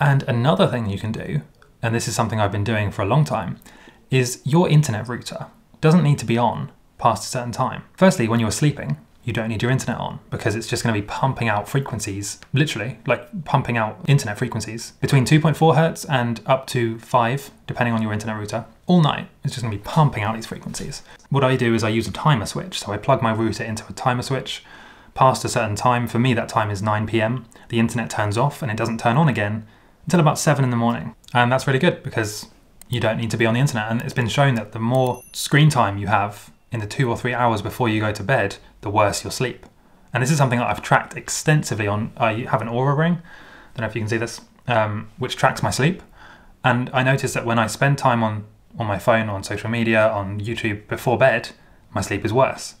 And another thing you can do, and this is something I've been doing for a long time, is your internet router doesn't need to be on past a certain time. Firstly, when you're sleeping, you don't need your internet on because it's just going to be pumping out frequencies, literally, like pumping out internet frequencies between 2.4 hertz and up to 5, depending on your internet router. All night, it's just going to be pumping out these frequencies. What I do is I use a timer switch. So I plug my router into a timer switch. Past a certain time, for me that time is 9 pm, the internet turns off and it doesn't turn on again until about 7 in the morning. And that's really good because you don't need to be on the internet. And it's been shown that the more screen time you have in the two or three hours before you go to bed, the worse your sleep. And this is something that I've tracked extensively on. I have an Oura ring. I Don't know if you can see this, um, which tracks my sleep. And I noticed that when I spend time on on my phone, on social media, on YouTube before bed, my sleep is worse.